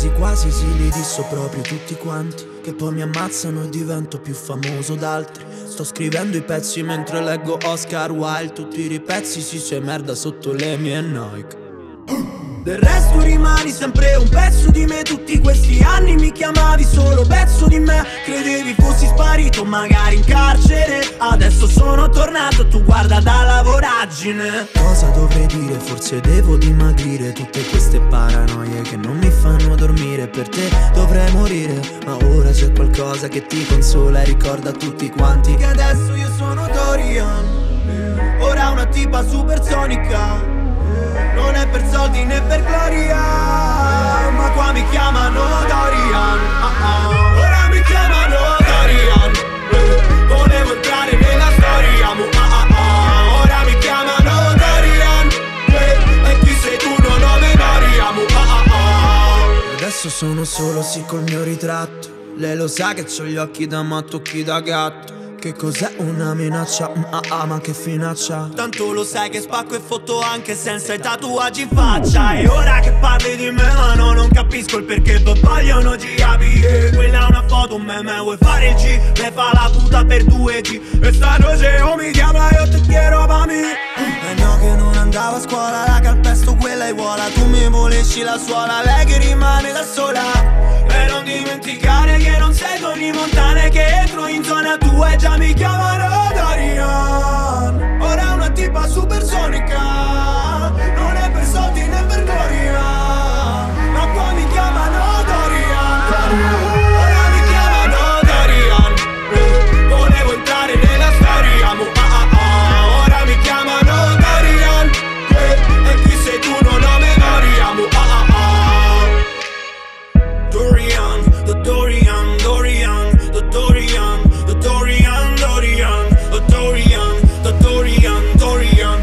Quasi quasi sì li disso proprio tutti quanti Che poi mi ammazzano e divento più famoso d'altri. Sto scrivendo i pezzi mentre leggo Oscar Wilde Tutti i ripezzi si c'è merda sotto le mie Nike del resto rimani sempre un pezzo di me. Tutti questi anni mi chiamavi solo pezzo di me. Credevi fossi sparito magari in carcere. Adesso sono tornato, tu guarda dalla voragine Cosa dovrei dire? Forse devo dimagrire. Tutte queste paranoie che non mi fanno dormire. Per te dovrei morire Ma ora c'è qualcosa che ti consola. E ricorda tutti quanti Che adesso io sono Dorian. Ora una tipa supersonica soldi né per gloria Ma qua mi chiamano Dorian. Ah. Ora mi chiamano Dorian. Volevo entrare nella storia ah, ah, Ora mi chiamano Dorian. E chi sei tu non ho memoria Adesso sono solo sì col mio ritratto. Lei lo sa che ho gli occhi da matto, occhi da gatto che cos'è una minaccia? Mm, ah, ah, ma che finaccia? Tanto lo sai che spacco e foto anche senza i tatuaggi in faccia E ora che parli di me ma no, non capisco il perché vogliono GAB Quella è una foto, un meme, vuoi fare il G? Le fa la puta per 2G E sta noce o mi chiama io te quiero pa' me E no che non andavo a scuola, la calpesto quella è vuola Tu mi volesci la suola, lei che rimane da sola story on